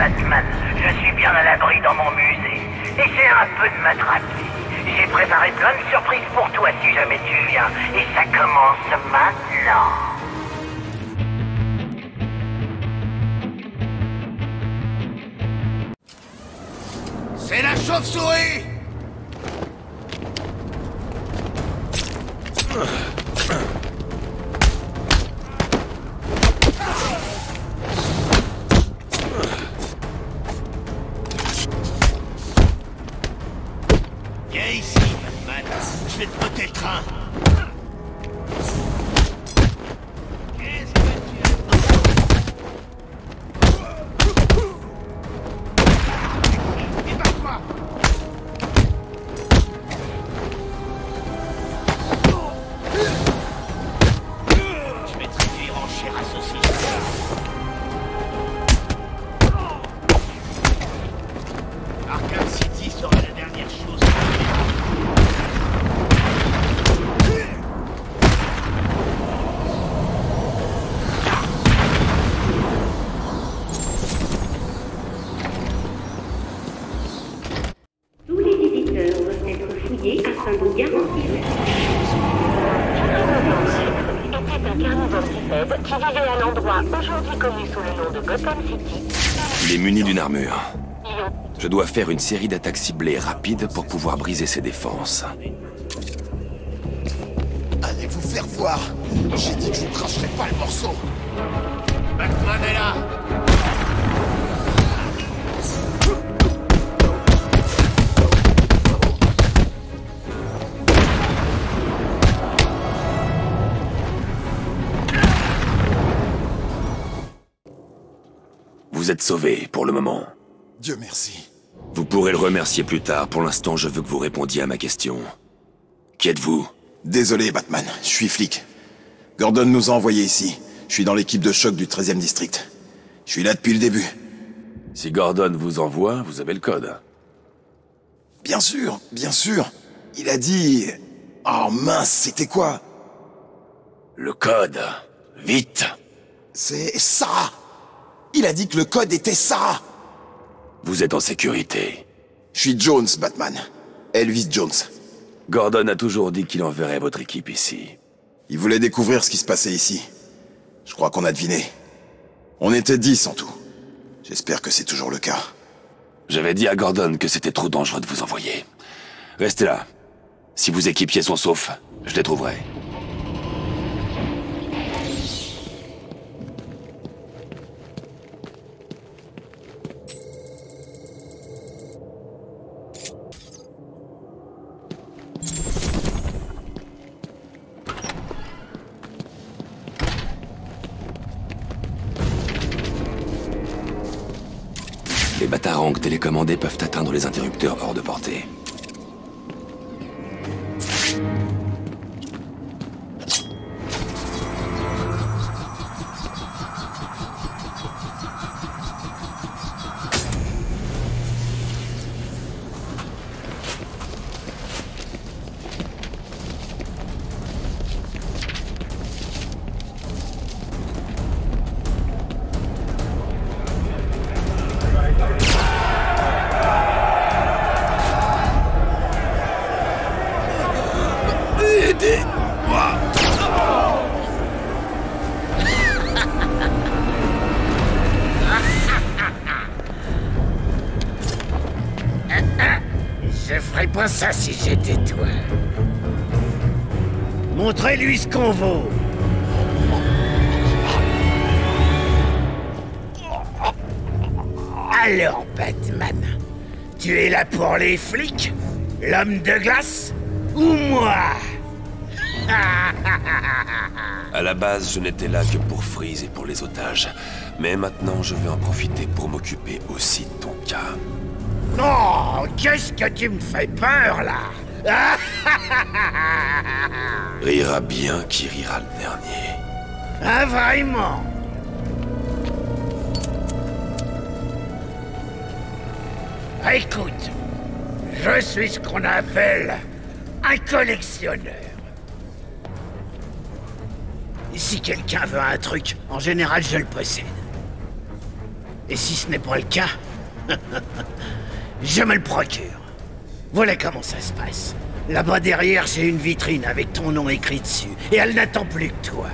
Batman. Je suis bien à l'abri dans mon musée. Essaie un peu de m'attraper. J'ai préparé plein de surprises pour toi si jamais tu viens. Et ça commence maintenant. C'est la chauve-souris vais te botter le train. Je dois faire une série d'attaques ciblées rapides pour pouvoir briser ses défenses. Allez vous faire voir? J'ai dit que je vous cracherais pas le morceau Batman est là Vous êtes sauvé pour le moment. Dieu merci. Vous pourrez le remercier plus tard. Pour l'instant, je veux que vous répondiez à ma question. Qui êtes-vous? Désolé, Batman, je suis flic. Gordon nous a envoyés ici. Je suis dans l'équipe de choc du 13e district. Je suis là depuis le début. Si Gordon vous envoie, vous avez le code. Bien sûr, bien sûr. Il a dit... Oh mince, c'était quoi? Le code. Vite C'est Sarah. Il a dit que le code était Sarah. Vous êtes en sécurité. Je suis Jones, Batman. Elvis Jones. Gordon a toujours dit qu'il enverrait votre équipe ici. Il voulait découvrir ce qui se passait ici. Je crois qu'on a deviné. On était dix en tout. J'espère que c'est toujours le cas. J'avais dit à Gordon que c'était trop dangereux de vous envoyer. Restez là. Si vos équipiers sont saufs, je les trouverai. Batarangs télécommandés peuvent atteindre les interrupteurs hors de portée. Ça si j'étais toi. Montrez-lui ce qu'on vaut. Alors, Batman, tu es là pour les flics L'homme de glace Ou moi? À la base, je n'étais là que pour Freeze et pour les otages. Mais maintenant, je vais en profiter pour m'occuper aussi de ton cas. Oh, qu'est-ce que tu me fais peur, là? Rira bien qui rira le dernier. Ah, vraiment? Écoute, je suis ce qu'on appelle un collectionneur. Et si quelqu'un veut un truc, en général, je le possède. Et si ce n'est pas le cas, je me le procure. Voilà comment ça se passe. Là-bas derrière, j'ai une vitrine avec ton nom écrit dessus, et elle n'attend plus que toi.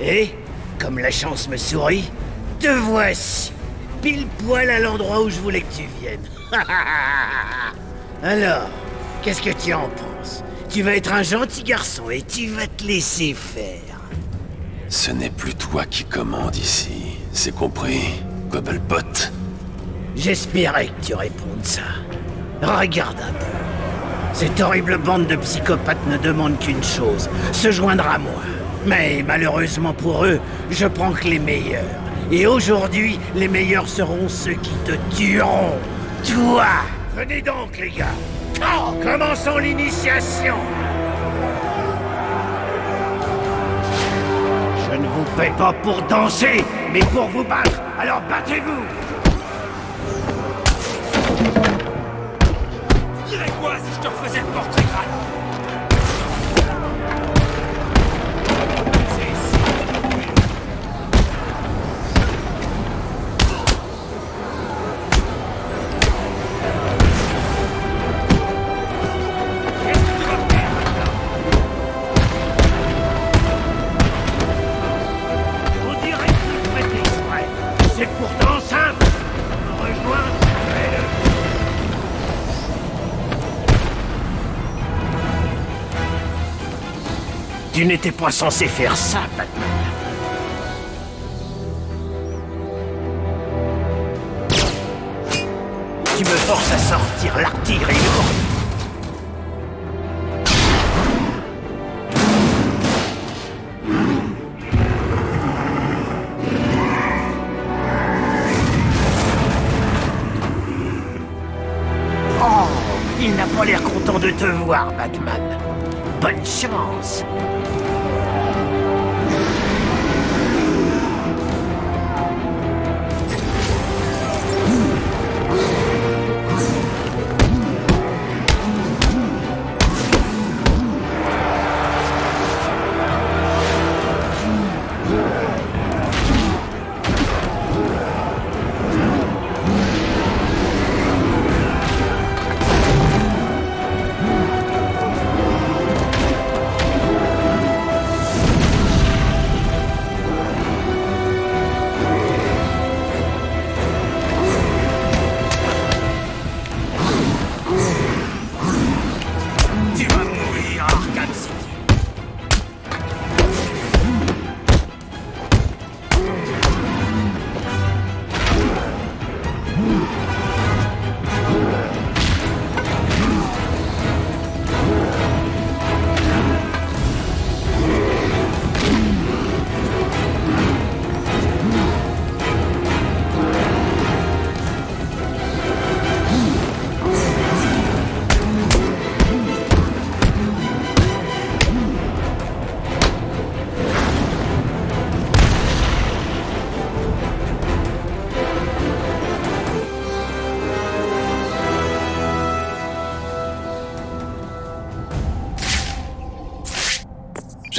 Et, comme la chance me sourit, te voici, pile poil à l'endroit où je voulais que tu viennes. Alors, qu'est-ce que tu en penses? Tu vas être un gentil garçon et tu vas te laisser faire. Ce n'est plus toi qui commande ici. C'est compris, Bubblebot J'espérais que tu répondes ça. Regarde un peu. Cette horrible bande de psychopathes ne demande qu'une chose, se joindre à moi. Mais malheureusement pour eux, je prends que les meilleurs. Et aujourd'hui, les meilleurs seront ceux qui te tueront. Toi Venez donc, les gars. Oh, commençons l'initiation. Je ne vous paie pas pour danser, mais pour vous battre. Alors battez-vous je te refaisais le portrait Tu n'étais pas censé faire ça, Batman. Tu me forces à sortir l'artillerie lourde. Oh, il n'a pas l'air content de te voir, Batman. Bonne chance.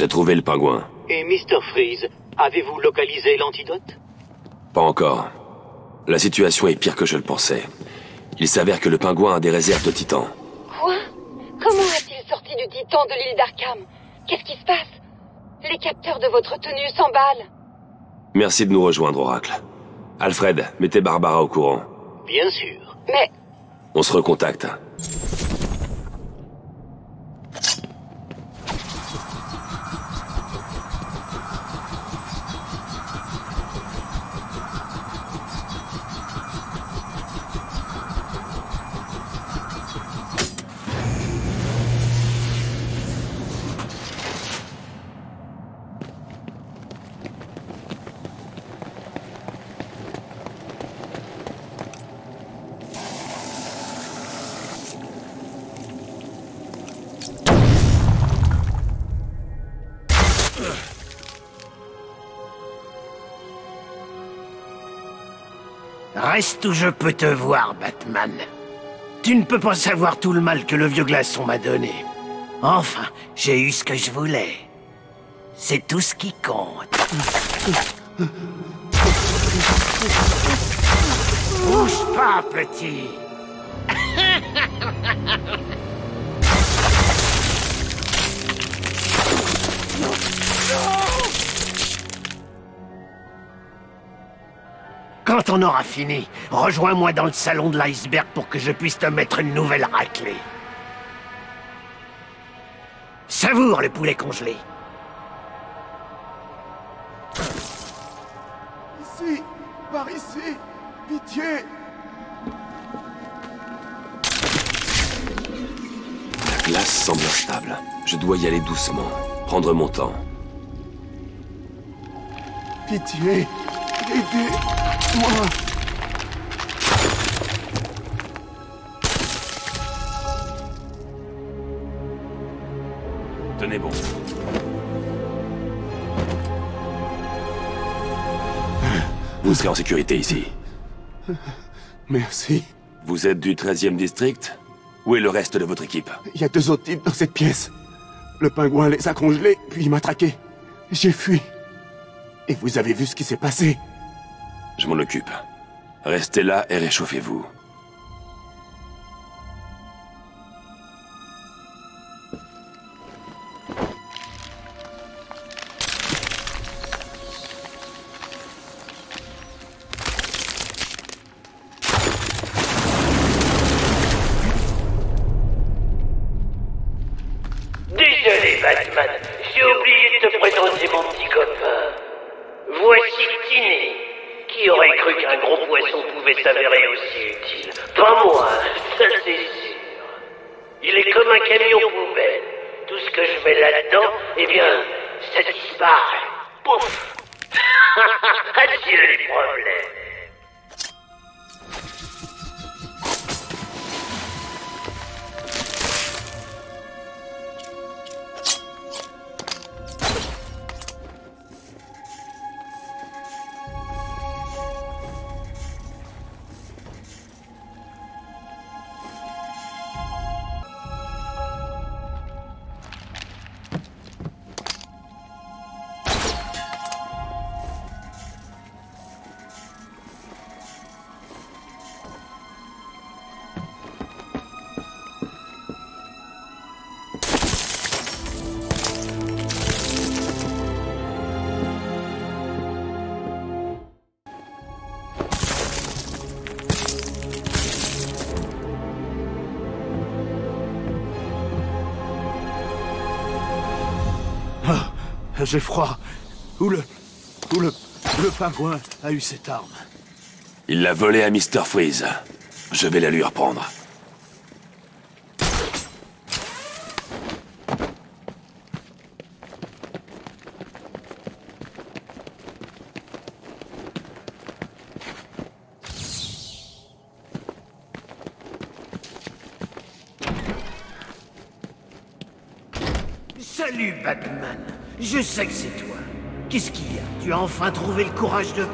J'ai trouvé le pingouin. Et Mr. Freeze, avez-vous localisé l'antidote? Pas encore. La situation est pire que je le pensais. Il s'avère que le pingouin a des réserves de titan. Quoi? Comment a-t-il sorti du titan de l'île d'Arkham? Qu'est-ce qui se passe? Les capteurs de votre tenue s'emballent. Merci de nous rejoindre, Oracle. Alfred, mettez Barbara au courant. Bien sûr. Mais On se recontacte. Reste où je peux te voir, Batman. Tu ne peux pas savoir tout le mal que le vieux glaçon m'a donné. Enfin, j'ai eu ce que je voulais. C'est tout ce qui compte. pas, petit. Quand on aura fini, rejoins-moi dans le salon de l'iceberg pour que je puisse te mettre une nouvelle raclée. Savoure le poulet congelé. Ici Par ici Pitié La glace semble instable. Je dois y aller doucement. Prendre mon temps. Pitié Aidez-moi Tenez bon. Vous serez en sécurité ici. Merci. Vous êtes du 13e district? Où est le reste de votre équipe? Il y a deux autres types dans cette pièce. Le pingouin les a congelés, puis il m'a traqué. J'ai fui. Et vous avez vu ce qui s'est passé? Je m'en occupe. Restez là et réchauffez-vous. J'ai froid. Où le... Où le... Le pingouin a eu cette arme Il l'a volée à Mr. Freeze. Je vais la lui reprendre. Salut, Batman. Je sais que c'est toi. Qu'est-ce qu'il y a Tu as enfin trouvé le courage de...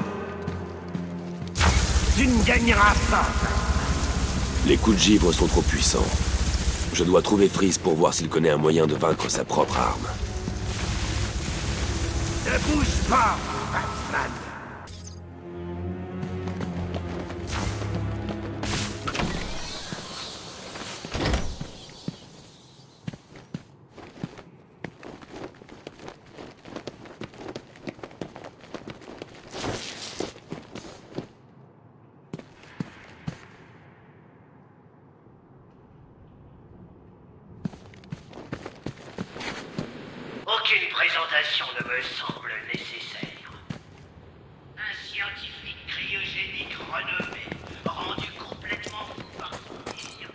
Tu ne gagneras pas. Les coups de givre sont trop puissants. Je dois trouver Freeze pour voir s'il connaît un moyen de vaincre sa propre arme. Ne bouge pas, Batman. Scientifique cryogénique renommé, rendu complètement fou par son vision.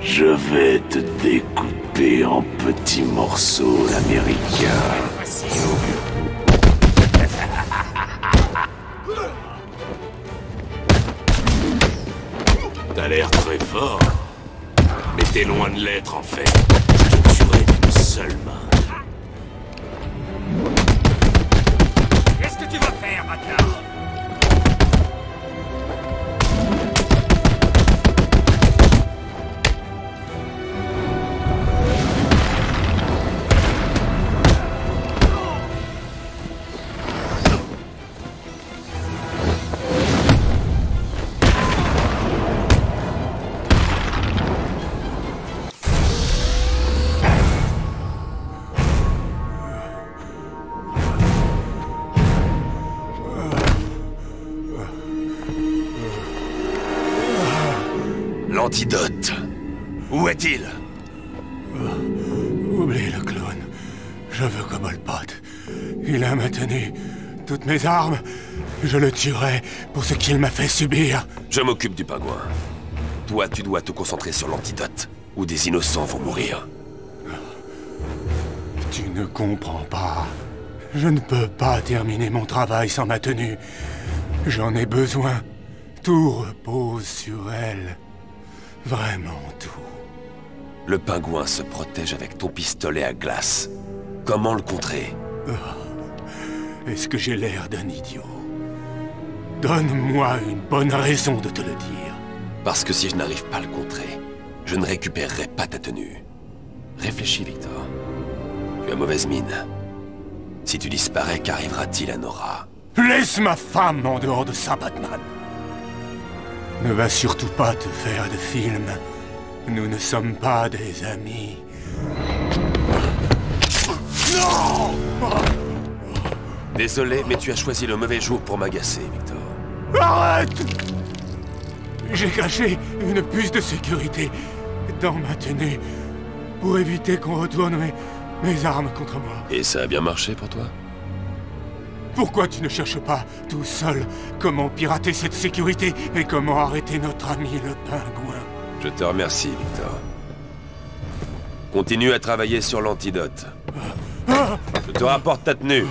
Je vais te découper en petits morceaux, l'américain. Loin de l'être, en fait. Je te tuerai d'une seule main. Qu'est-ce que tu vas faire, bâtard? L'antidote. Où est-il? Oublie le clone. Je veux Cobblepot. Il a maintenu toutes mes armes. Je le tuerai pour ce qu'il m'a fait subir. Je m'occupe du pingouin. Toi, tu dois te concentrer sur l'antidote, ou des innocents vont mourir. Tu ne comprends pas. Je ne peux pas terminer mon travail sans ma tenue. J'en ai besoin. Tout repose sur elle. Vraiment tout. Le pingouin se protège avec ton pistolet à glace. Comment le contrer? Est-ce que j'ai l'air d'un idiot? Donne-moi une bonne raison de te le dire. Parce que si je n'arrive pas à le contrer, je ne récupérerai pas ta tenue. Réfléchis, Victor. Tu as mauvaise mine. Si tu disparais, qu'arrivera-t-il à Nora? Laisse ma femme en dehors de ça, Batman. Ne va surtout pas te faire de film. Nous ne sommes pas des amis. Non Désolé, mais tu as choisi le mauvais jour pour m'agacer, Victor. Arrête J'ai caché une puce de sécurité dans ma tenue pour éviter qu'on retourne mes, mes armes contre moi. Et ça a bien marché pour toi? Pourquoi tu ne cherches pas, tout seul, comment pirater cette sécurité et comment arrêter notre ami le pingouin Je te remercie, Victor. Continue à travailler sur l'antidote. Je te rapporte ta tenue.